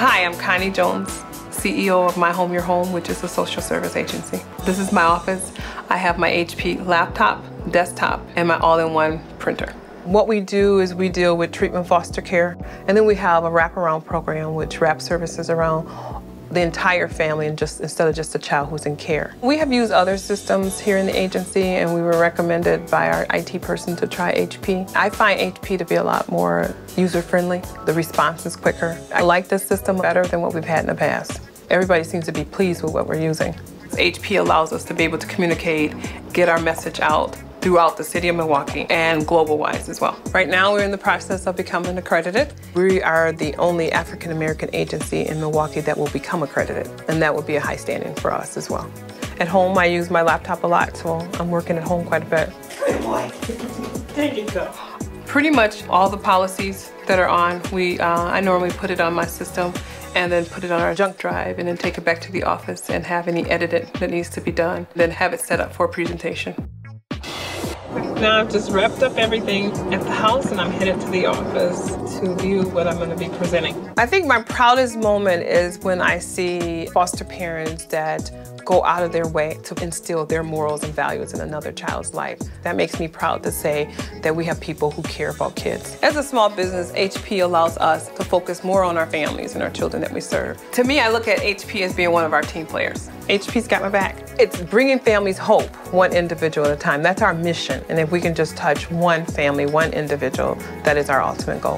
Hi, I'm Connie Jones, CEO of My Home Your Home, which is a social service agency. This is my office. I have my HP laptop, desktop, and my all-in-one printer. What we do is we deal with treatment foster care, and then we have a wraparound program which wraps services around the entire family and just instead of just a child who's in care. We have used other systems here in the agency and we were recommended by our IT person to try HP. I find HP to be a lot more user-friendly. The response is quicker. I like this system better than what we've had in the past. Everybody seems to be pleased with what we're using. HP allows us to be able to communicate, get our message out throughout the city of Milwaukee and global wise as well. Right now, we're in the process of becoming accredited. We are the only African American agency in Milwaukee that will become accredited, and that will be a high standing for us as well. At home, I use my laptop a lot, so I'm working at home quite a bit. Good boy. There you go. Pretty much all the policies that are on, we uh, I normally put it on my system and then put it on our jump drive and then take it back to the office and have any editing that needs to be done, then have it set up for presentation. Now I've just wrapped up everything at the house and I'm headed to the office to view what I'm going to be presenting. I think my proudest moment is when I see foster parents that go out of their way to instill their morals and values in another child's life. That makes me proud to say that we have people who care about kids. As a small business, HP allows us to focus more on our families and our children that we serve. To me, I look at HP as being one of our team players. HP's got my back. It's bringing families hope, one individual at a time. That's our mission. And if we can just touch one family, one individual, that is our ultimate goal.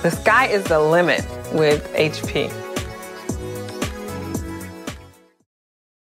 The sky is the limit with HP.